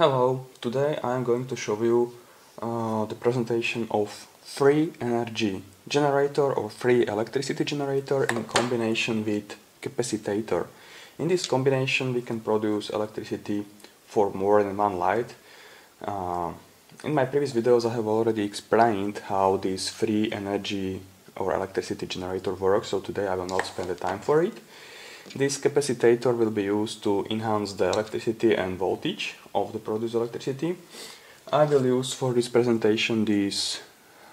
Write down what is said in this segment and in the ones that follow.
Hello, today I am going to show you uh, the presentation of free energy generator or free electricity generator in combination with capacitator. In this combination we can produce electricity for more than one light. Uh, in my previous videos I have already explained how this free energy or electricity generator works, so today I will not spend the time for it. This capacitor will be used to enhance the electricity and voltage of the produced electricity. I will use for this presentation this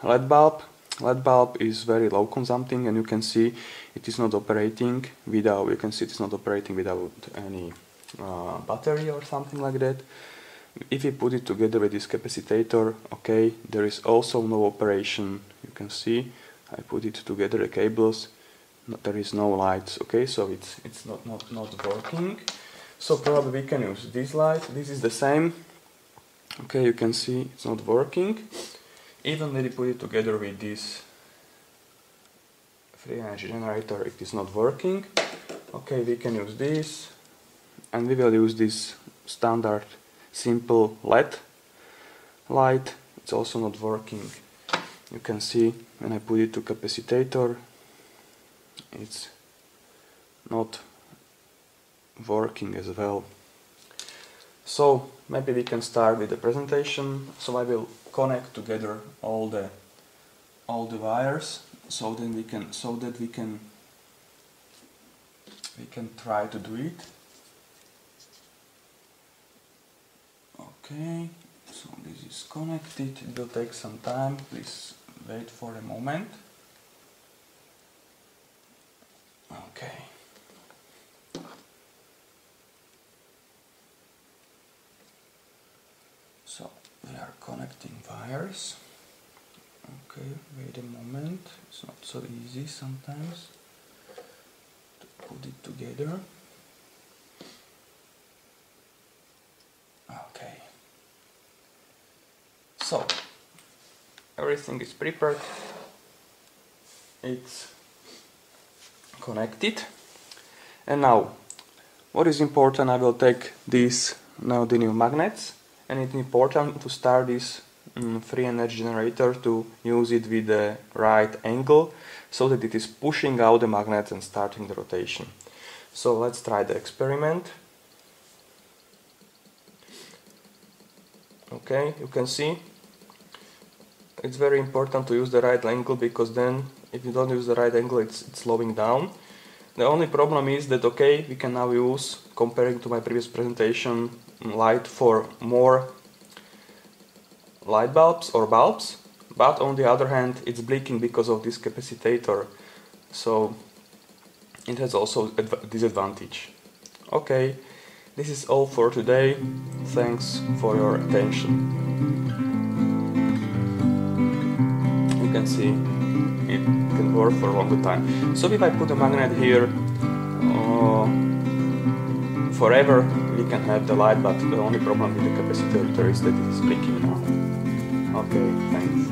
LED bulb. LED bulb is very low consuming and you can see it is not operating without, you can see it is not operating without any uh, battery or something like that. If we put it together with this capacitor, okay, there is also no operation, you can see, I put it together the cables, there is no lights okay? So it's it's not not not working. So probably we can use this light. This is the same. Okay you can see it's not working. Even when we put it together with this free energy generator it is not working. Okay we can use this. And we will use this standard simple LED light. It's also not working. You can see when I put it to capacitator it's not working as well. So maybe we can start with the presentation. So I will connect together all the all the wires so then we can so that we can we can try to do it. Okay, so this is connected. It will take some time. Please wait for a moment. Okay. So we are connecting wires. Okay, wait a moment. It's not so easy sometimes to put it together. Okay. So everything is prepared. It's connected. And now what is important I will take these now the new magnets and it's important to start this um, free energy generator to use it with the right angle so that it is pushing out the magnets and starting the rotation. So let's try the experiment. Okay you can see it's very important to use the right angle because then if you don't use the right angle it's, it's slowing down. The only problem is that okay we can now use comparing to my previous presentation light for more light bulbs or bulbs but on the other hand it's blinking because of this capacitor so it has also a disadvantage. Okay, this is all for today. Thanks for your attention. See it can work for a longer time. So if I put a magnet here uh, forever, we can have the light, but the only problem with the capacitor is that it is blinking now. Okay, thanks.